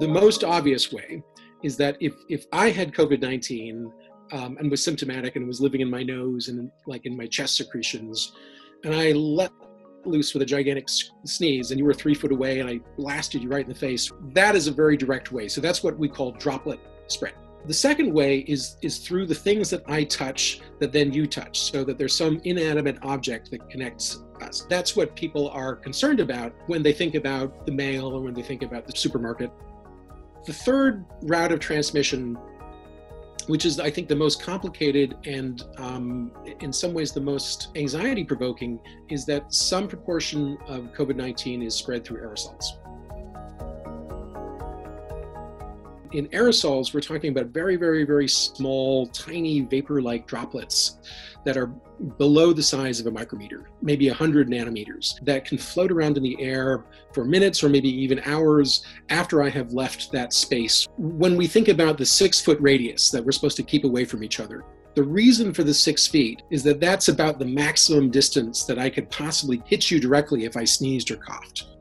The most obvious way is that if, if I had COVID 19 um, and was symptomatic and was living in my nose and like in my chest secretions, and I let loose with a gigantic sneeze and you were three foot away and I blasted you right in the face, that is a very direct way. So that's what we call droplet spread. The second way is is through the things that I touch that then you touch, so that there's some inanimate object that connects us. That's what people are concerned about when they think about the mail or when they think about the supermarket. The third route of transmission, which is I think the most complicated and um, in some ways the most anxiety provoking, is that some proportion of COVID 19 is spread through aerosols. In aerosols, we're talking about very, very, very small, tiny vapor like droplets that are below the size of a micrometer, maybe 100 nanometers, that can float around in the air for minutes or maybe even hours after I have left that space. When we think about the six foot radius that we're supposed to keep away from each other, the reason for the six feet is that that's about the maximum distance that I could possibly hit you directly if I sneezed or coughed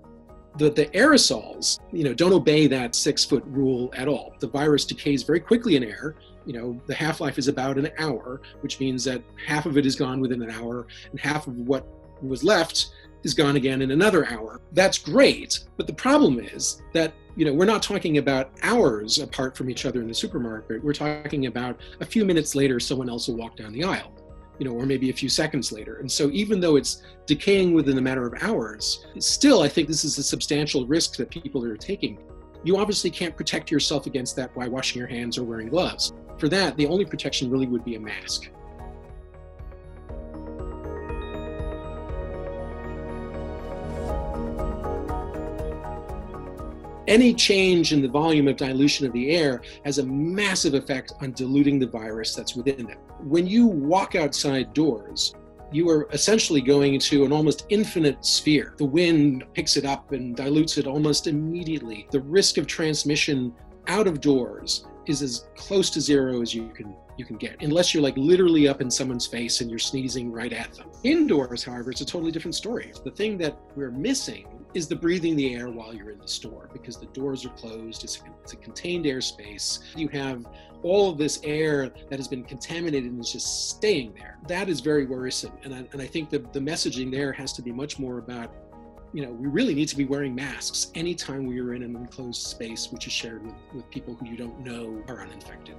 the, the aerosols, you know, don't obey that six foot rule at all. The virus decays very quickly in air. You know, the half life is about an hour, which means that half of it is gone within an hour, and half of what was left is gone again in another hour. That's great, but the problem is that you know we're not talking about hours apart from each other in the supermarket. We're talking about a few minutes later, someone else will walk down the aisle you know, or maybe a few seconds later. And so even though it's decaying within a matter of hours, still I think this is a substantial risk that people are taking. You obviously can't protect yourself against that by washing your hands or wearing gloves. For that, the only protection really would be a mask. Any change in the volume of dilution of the air has a massive effect on diluting the virus that's within them. When you walk outside doors, you are essentially going into an almost infinite sphere. The wind picks it up and dilutes it almost immediately. The risk of transmission out of doors is as close to zero as you can you can get unless you're like literally up in someone's face and you're sneezing right at them indoors however it's a totally different story the thing that we're missing is the breathing the air while you're in the store because the doors are closed. It's a, it's a contained airspace. You have all of this air that has been contaminated and is just staying there. That is very worrisome. And I, and I think the messaging there has to be much more about, you know, we really need to be wearing masks anytime we are in an enclosed space which is shared with, with people who you don't know are uninfected.